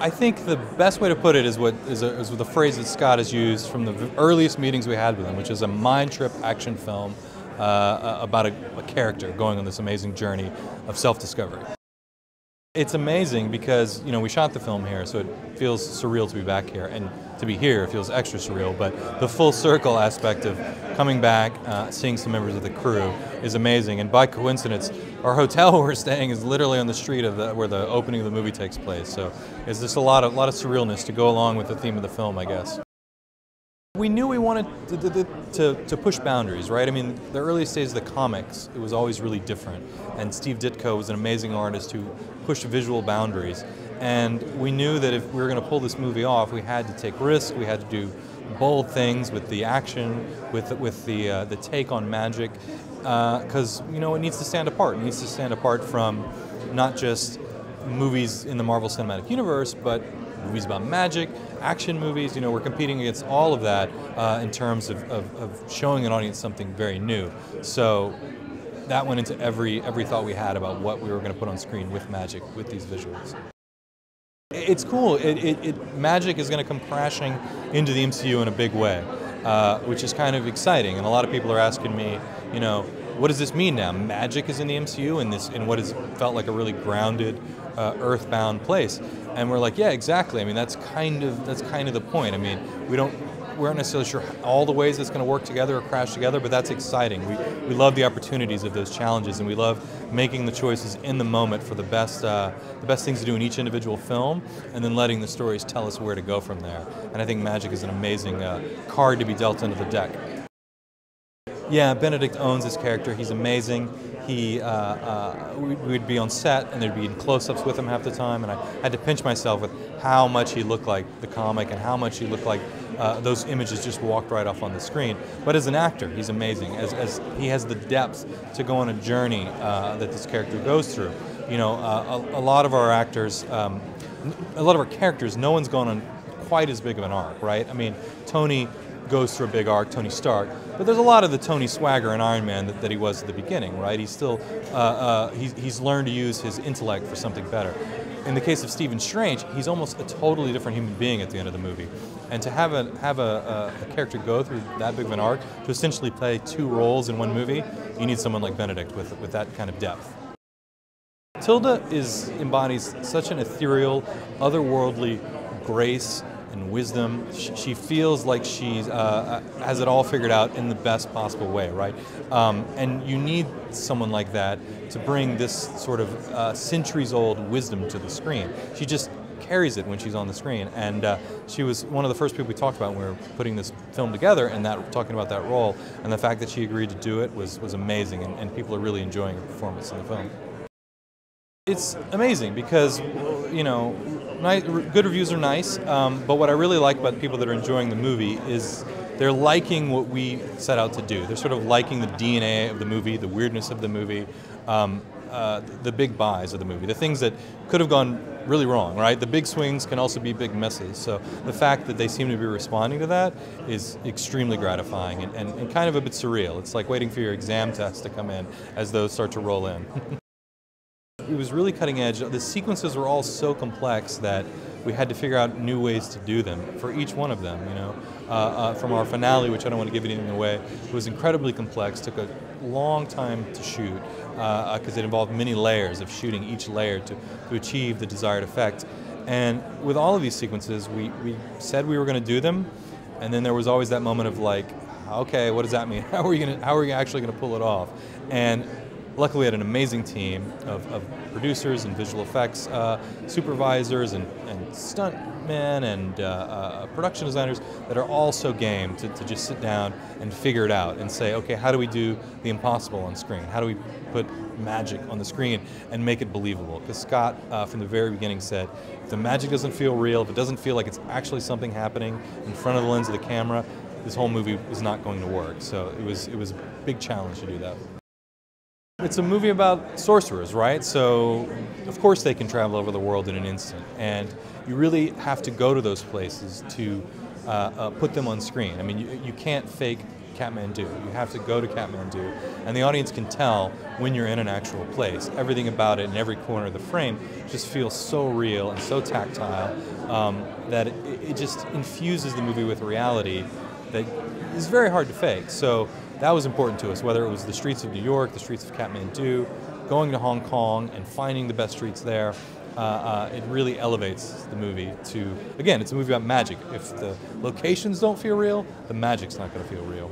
I think the best way to put it is what is, a, is the phrase that Scott has used from the earliest meetings we had with him, which is a mind trip action film uh, about a, a character going on this amazing journey of self-discovery. It's amazing because you know we shot the film here, so it feels surreal to be back here, and to be here it feels extra surreal. But the full circle aspect of coming back, uh, seeing some members of the crew is amazing. And by coincidence, our hotel where we're staying is literally on the street of the, where the opening of the movie takes place. So it's just a lot of lot of surrealness to go along with the theme of the film, I guess. We knew we wanted to, to, to, push boundaries, right? I mean, the earliest days of the comics, it was always really different. And Steve Ditko was an amazing artist who pushed visual boundaries. And we knew that if we were going to pull this movie off, we had to take risks, we had to do bold things with the action, with, with the, uh, the take on magic, because, uh, you know, it needs to stand apart. It needs to stand apart from not just movies in the Marvel Cinematic Universe, but movies about magic, action movies. You know, we're competing against all of that uh, in terms of, of, of, showing an audience something very new. So that went into every every thought we had about what we were going to put on screen with magic, with these visuals. It's cool. It, it, it magic is going to come crashing into the MCU in a big way, uh, which is kind of exciting. And a lot of people are asking me, you know, what does this mean now? Magic is in the MCU in this in what has felt like a really grounded, uh, earthbound place. And we're like, yeah, exactly. I mean, that's kind of that's kind of the point. I mean, we don't we aren't necessarily sure all the ways it's going to work together or crash together, but that's exciting. We, we love the opportunities of those challenges, and we love making the choices in the moment for the best uh, the best things to do in each individual film, and then letting the stories tell us where to go from there. And I think magic is an amazing uh, card to be dealt into the deck. Yeah, Benedict owns his character. He's amazing. He, uh, uh, we'd be on set and there'd be close-ups with him half the time, and I had to pinch myself with how much he looked like the comic and how much he looked like uh, those images just walked right off on the screen. But as an actor, he's amazing. As, as he has the depth to go on a journey uh, that this character goes through. You know, uh, a, a, lot of our actors, um, a lot of our characters, no one's gone on quite as big of an arc, right? I mean, Tony goes through a big arc, Tony Stark. But there's a lot of the Tony swagger in Iron Man that, that he was at the beginning, right? He's still, uh, uh, he's, he's learned to use his intellect for something better. In the case of Stephen Strange, he's almost a totally different human being at the end of the movie. And to have a, have a, a, a character go through that big of an arc, to essentially play two roles in one movie, you need someone like Benedict with, with that kind of depth. Tilda is embodies such an ethereal, otherworldly grace and wisdom. She, feels like she uh, uh, has it all figured out in the best possible way, right? Um, and you need someone like that to bring this sort of uh, centuries-old wisdom to the screen. She just carries it when she's on the screen. And uh, she was one of the first people we talked about when we were putting this film together and that talking about that role. And the fact that she agreed to do it was, was amazing, and, and people are really enjoying her performance in the film. It's amazing because, you know, good reviews are nice, um, but what I really like about people that are enjoying the movie is they're liking what we set out to do. They're sort of liking the DNA of the movie, the weirdness of the movie, um, uh, the big buys of the movie, the things that could have gone really wrong, right? The big swings can also be big misses. So the fact that they seem to be responding to that is extremely gratifying and, and, and kind of a bit surreal. It's like waiting for your exam test to come in as those start to roll in. it was really cutting edge. The sequences were all so complex that we had to figure out new ways to do them for each one of them. You know, uh, uh, from our finale, which I don't want to give anything away, was incredibly complex. Took a long time to shoot because uh, it involved many layers of shooting each layer to, to achieve the desired effect. And with all of these sequences, we, we said we were going to do them, and then there was always that moment of like, okay, what does that mean? How are you going to, how are we actually going to pull it off? And luckily we had an amazing team of, of producers and visual effects uh, supervisors and, and stuntmen and uh, uh, production designers that are all so game to, to just sit down and figure it out and say, okay, how do we do the impossible on screen? How do we put magic on the screen and make it believable? Because Scott, uh, from the very beginning, said, if the magic doesn't feel real, if it doesn't feel like it's actually something happening in front of the lens of the camera, this whole movie is not going to work. So it was, it was a big challenge to do that. It's a movie about sorcerers, right? So, of course, they can travel over the world in an instant, and you really have to go to those places to uh, uh, put them on screen. I mean, you, you can't fake Kathmandu. You have to go to Kathmandu, and the audience can tell when you're in an actual place. Everything about it in every corner of the frame just feels so real and so tactile um, that it, it just infuses the movie with reality that is very hard to fake. So that was important to us, whether it was the streets of New York, the streets of Kathmandu, going to Hong Kong and finding the best streets there. Uh, uh, it really elevates the movie to, again, it's a movie about magic. If the locations don't feel real, the magic's not going to feel real.